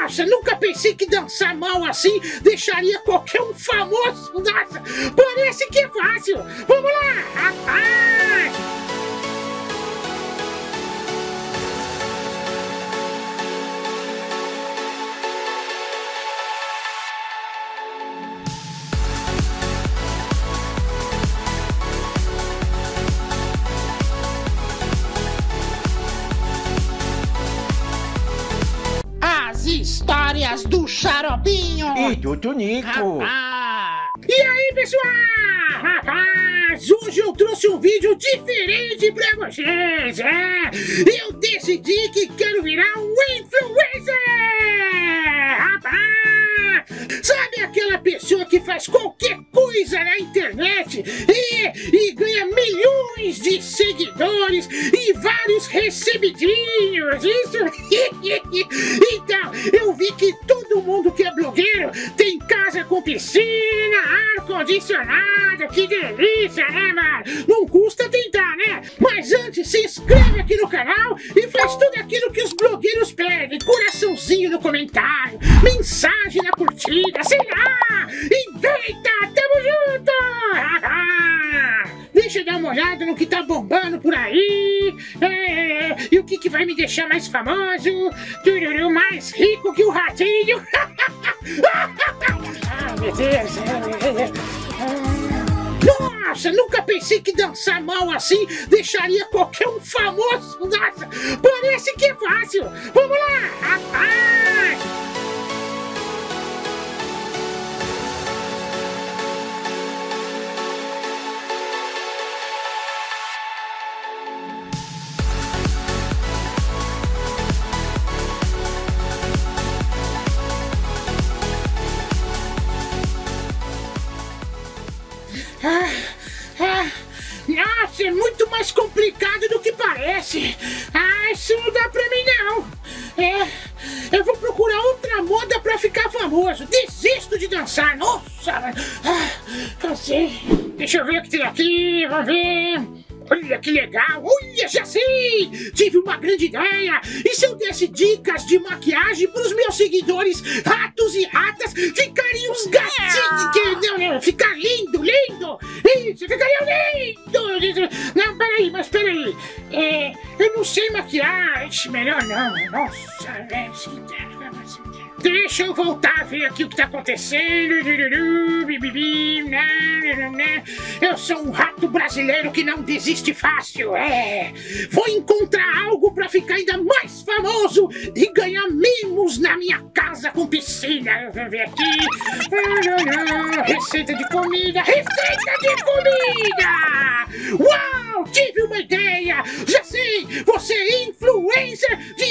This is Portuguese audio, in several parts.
Nossa, nunca pensei que dançar mal assim deixaria qualquer um famoso. Nossa, parece que é fácil. Vamos lá, do Xaropinho! E do Tunico. Rapaz! E aí, pessoal? Rapaz, hoje eu trouxe um vídeo diferente pra vocês, é? Eu decidi que quero virar um influencer! Rapaz! Sabe aquela pessoa que faz qualquer coisa na internet e, e ganha milhões de seguidores e vários recebidinhos? Isso? então, eu vi que todo mundo que é blogueiro tem casa com piscina, ar-condicionado, que delícia, né, mano? Não custa tentar, né? Mas antes, se inscreve aqui no canal e faz tudo aquilo que os blogueiros pedem: coraçãozinho no comentário, mensagem na curtida, sei lá! E deita, tamo Dar uma olhada no que tá bombando por aí. É, e o que, que vai me deixar mais famoso? Tururu mais rico que o ratinho. Ai, meu Deus. Nossa, nunca pensei que dançar mal assim deixaria qualquer um famoso. Nossa, parece que é fácil. Vamos lá, rapaz! Ah, é muito mais complicado do que parece. Ah, isso não dá pra mim não. É, eu vou procurar outra moda pra ficar famoso. Desisto de dançar. Nossa, ah, cansei. Deixa eu ver o que tem aqui. Vamos ver. Olha que legal! Olha, já sei! Tive uma grande ideia! E se eu desse dicas de maquiagem pros meus seguidores, ratos e ratas, ficariam uns gatinhos! Não, não, ficar lindo, lindo! Isso, ficariam lindo! Não, peraí, mas peraí! É, eu não sei maquiar, melhor não! Nossa, velho, Deixa eu voltar a ver aqui o que tá acontecendo. Eu sou um rato brasileiro que não desiste fácil, é. Vou encontrar algo pra ficar ainda mais famoso e ganhar mimos na minha casa com piscina. Vamos ver aqui. Receita de comida, receita de comida! Uau, tive uma ideia! Já sei, você é influencer de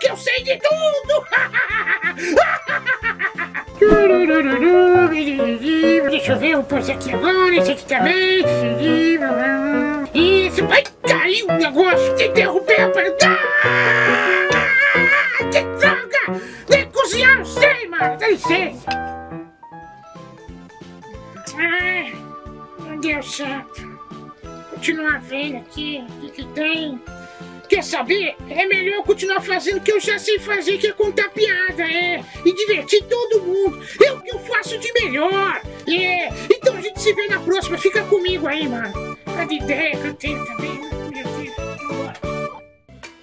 que eu sei de tudo! Deixa eu ver, eu pus aqui agora, esse aqui também. Isso, vai cair um negócio que derrubei a parede. Que droga! Nem cozinhar eu sei, mano, dá licença. Ai, não deu certo. Continuar vendo aqui o que, que tem. Quer saber? É melhor eu continuar fazendo o que eu já sei fazer, que é contar piada, é. E divertir todo mundo. É o que eu faço de melhor. É. Então a gente se vê na próxima. Fica comigo aí, mano. Cada ideia que eu tenho também. Meu Deus.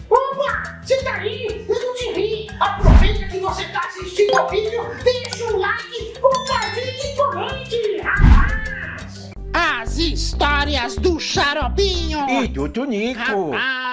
Opa! Você tá aí? Eu não te ri. Aproveita que você tá assistindo ao vídeo. Deixa o like, compartilhe e comente. Rapaz! As histórias do Xaropinho. E do Tunico. Rapaz!